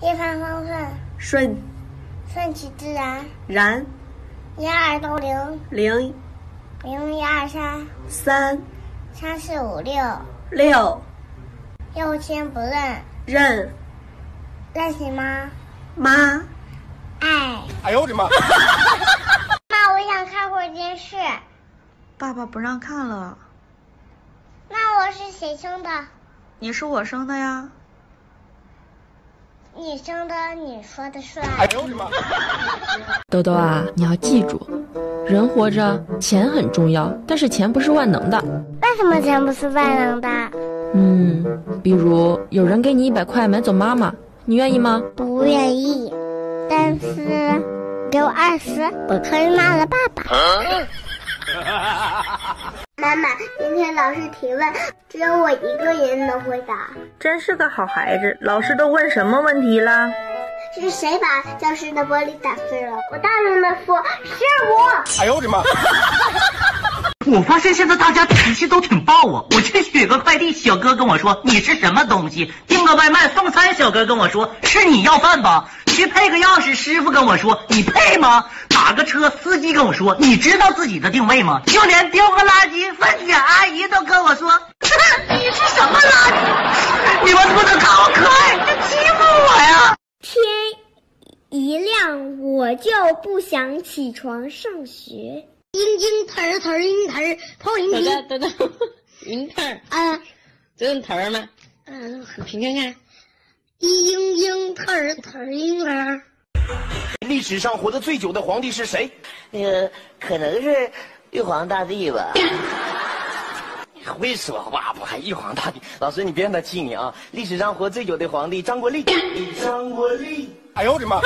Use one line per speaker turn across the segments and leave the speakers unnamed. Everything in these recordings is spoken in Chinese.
一帆风顺，
顺。
顺其自然，
然。
一二都零，
零。
零一二三，
三。
三四五六，
六。
六亲不认，
认。
认识吗？
妈。
爱。
哎呦我的妈！
妈，我想看会儿电视。
爸爸不让看了，
那我是谁生的？
你是我生的呀。
你生的，你说的算。
哎呦我的妈！
豆豆啊，你要记住，人活着钱很重要，但是钱不是万能的。
为什么钱不是万能的？
嗯，比如有人给你一百块买走妈妈，你愿意吗？
不愿意。但是给我二十，我可以骂了爸爸。妈妈，今天老师提问，只有我一个人能回答。
真是个好孩子。老师都问什么问题了？
是谁把教室的玻璃打碎了？我大声的说：“是我。
哎呦我的妈！
我发现现在大家脾气都挺暴啊！我去取个快递，小哥跟我说你是什么东西；订个外卖，送餐小哥跟我说是你要饭吧；去配个钥匙，师傅跟我说你配吗？打个车，司机跟我说你知道自己的定位吗？就连丢个垃圾，分拣阿姨都跟我说 你是什么垃圾？你们不能看我可爱，就欺负我呀！
天一亮，我就不想起床上学。嘤嘤腾儿腾儿嘤腾儿，跑嘤嘤。
等等等，云腾儿，
啊，
这有腾儿吗？
嗯，
你评看看。
嘤嘤腾儿特儿嘤儿。
历史上活得最久的皇帝是谁？
那个可能是玉皇大帝吧。
会说话不还玉皇大帝？老师，你别让他气你啊！历史上活最久的皇帝张国立。张国立。哎呦我的妈！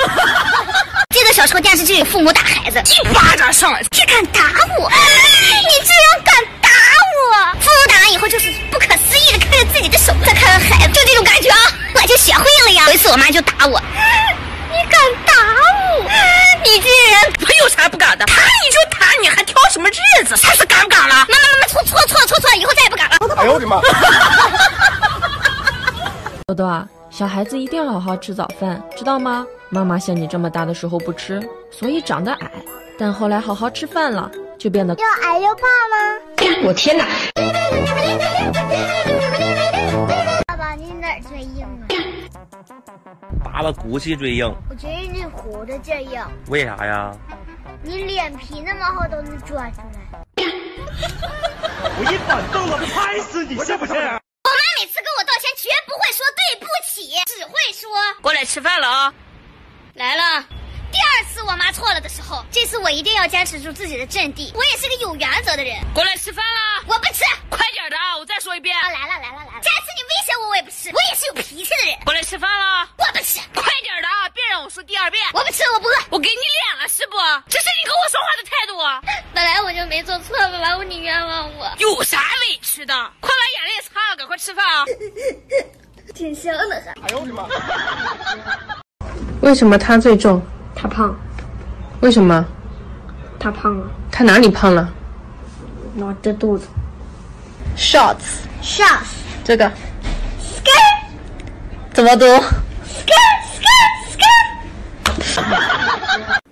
记得小时候电视剧父母打孩子，一巴掌上来，居敢打我！你居然敢打我！父母打完以后就是我妈就打我，你敢打我？你居然
我有啥不敢的？打你就打你，还挑什么日子？下次敢不敢了？
妈妈妈妈错错错错错，以后再也不敢了。
哎呦我的妈！
豆豆啊，小孩子一定要好好吃早饭，知道吗？妈妈像你这么大的时候不吃，所以长得矮，但后来好好吃饭了，就变得
又矮又胖吗？
我天哪！
爸爸，你哪儿最硬啊？
爸爸骨气最硬，
我觉得你胡子最硬，
为啥呀？
你脸皮那么厚都能抓出来。
我一反动了，拍死你，信不信？
我妈每次跟我道歉，绝不会说对不起，只会说
过来吃饭了啊！
来了。第二次我妈错了的时候，这次我一定要坚持住自己的阵地。我也是个有原则的人。
过来吃饭了，
我不吃。
快点的啊，我再说一遍。
啊，来了来了来了！下次你威胁我，我也不吃。我也是有脾气的人。
饭了，
我不吃。
快点的啊，别让我说第二遍。
我不吃，我不饿。
我给你脸了是不？这是你跟我说话的态度。
本来我就没做错，爸爸，你冤枉我。
有啥委屈的？快把眼泪擦了，赶快吃饭啊！
挺香的还。
哎呦我的妈！
为什么他最重？
他胖，
为什么？
他胖了，
他哪里胖了
我的肚子。
Shorts。
Shorts
这个怎么读。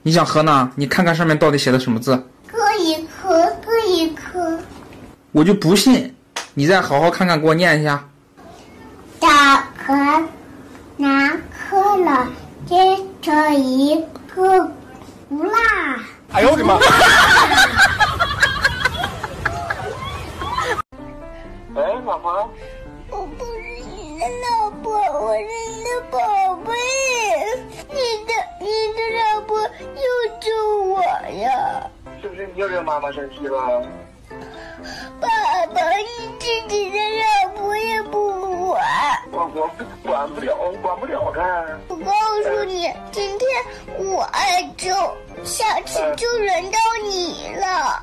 你想喝呢？你看看上面到底写的什么字？
各一颗，各一颗。
我就不信，你再好好看看，给我念一下。
大可拿克了，接着一个不辣。
哎呦我的妈！
喂，老婆。
的宝贝。你的你的老婆又救我呀！
是不是你又惹妈妈生气了？
爸爸，你自己的老婆也不管。
我我管不了，管不了他。
我告诉你，今天我挨揍，下次就轮到你了。